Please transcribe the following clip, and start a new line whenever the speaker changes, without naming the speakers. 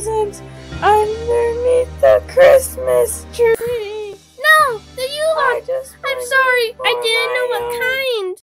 present underneath the Christmas tree.
No, the Yule
I
log.
just
I'm sorry. I didn't know what kind.